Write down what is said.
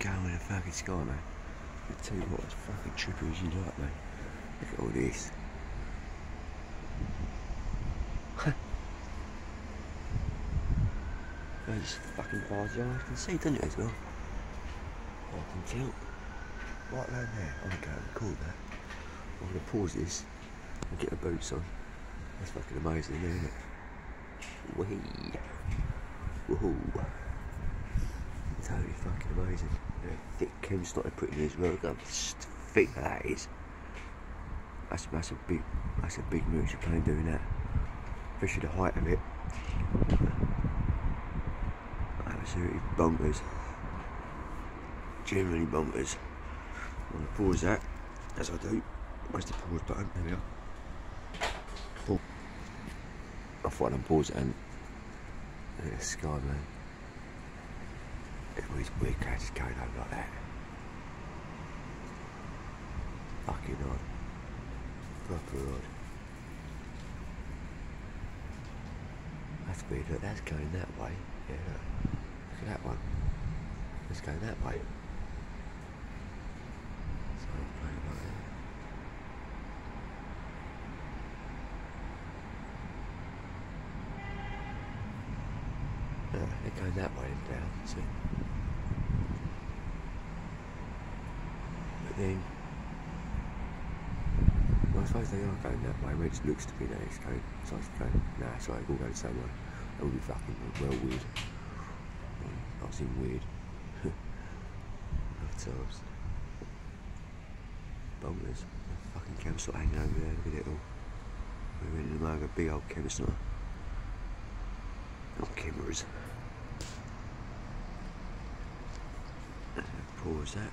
fucking sky. I tell you what, it's fucking trippy as you like, mate. Look at all this. Those fucking bars, I can see, don't you, as well? Oh, I can tell. Right down there, I'm gonna go and record that. I'm gonna pause this and get the boots on. That's fucking amazing, isn't it? Wee. Woohoo. Totally fucking amazing. Yeah, thick Kim started putting in as well. Look how thick that is. That's, that's a big that's a big move plane doing that. Especially the height of it. Absolutely bonkers. Generally bonkers. I'm gonna pause that as I do. Where's the pause button? There we are. Cool. I thought I'd pause it and look at the sky man. It was weird clouds going on like that. Fucking odd. Proper odd. That's weird, look, that's going that way. Yeah, look. Look at that one. It's going that way. They're going that way down, see? Then, well, I suppose they are going that way, which looks to be that it's going, so it's going, nah, sorry, we'll go the same way. That would be fucking well weird. I was in weird. Enough times. Bonglers. Fucking campsite hanging over there, look at it all. We're in the mug, a big old campsite. Not cameras. Pause that.